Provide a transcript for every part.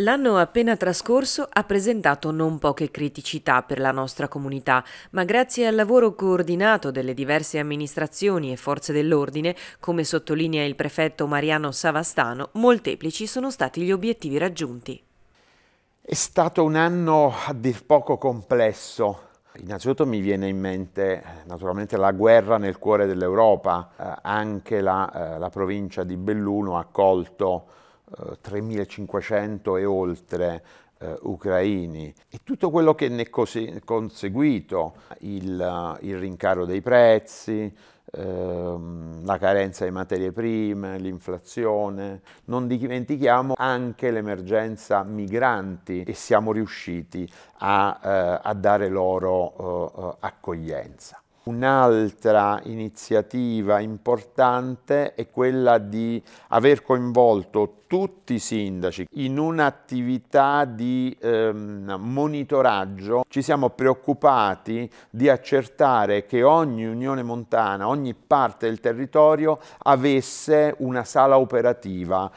L'anno appena trascorso ha presentato non poche criticità per la nostra comunità, ma grazie al lavoro coordinato delle diverse amministrazioni e forze dell'ordine, come sottolinea il prefetto Mariano Savastano, molteplici sono stati gli obiettivi raggiunti. È stato un anno a dir poco complesso. Innanzitutto mi viene in mente naturalmente la guerra nel cuore dell'Europa, eh, anche la, eh, la provincia di Belluno ha colto 3.500 e oltre eh, ucraini e tutto quello che ne è conseguito, il, il rincaro dei prezzi, ehm, la carenza di materie prime, l'inflazione. Non dimentichiamo anche l'emergenza migranti e siamo riusciti a, eh, a dare loro eh, accoglienza. Un'altra iniziativa importante è quella di aver coinvolto tutti i sindaci in un'attività di ehm, monitoraggio. Ci siamo preoccupati di accertare che ogni unione montana, ogni parte del territorio avesse una sala operativa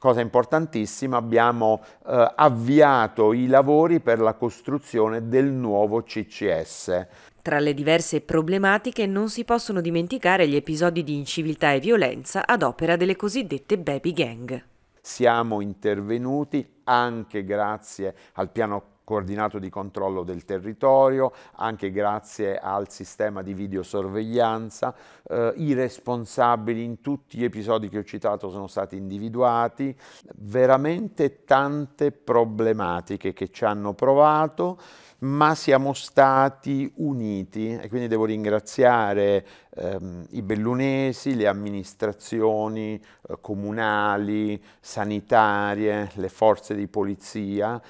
cosa importantissima, abbiamo eh, avviato i lavori per la costruzione del nuovo CCS. Tra le diverse problematiche non si possono dimenticare gli episodi di inciviltà e violenza ad opera delle cosiddette baby gang. Siamo intervenuti anche grazie al piano coordinato di controllo del territorio, anche grazie al sistema di videosorveglianza. Eh, I responsabili in tutti gli episodi che ho citato sono stati individuati. Veramente tante problematiche che ci hanno provato ma siamo stati uniti e quindi devo ringraziare ehm, i bellunesi, le amministrazioni eh, comunali, sanitarie, le forze di polizia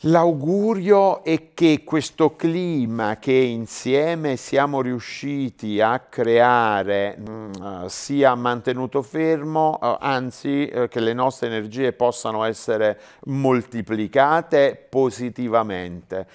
L'augurio è che questo clima che insieme siamo riusciti a creare mh, mm, sia mantenuto fermo, uh, anzi uh, che le nostre energie possano essere moltiplicate positivamente.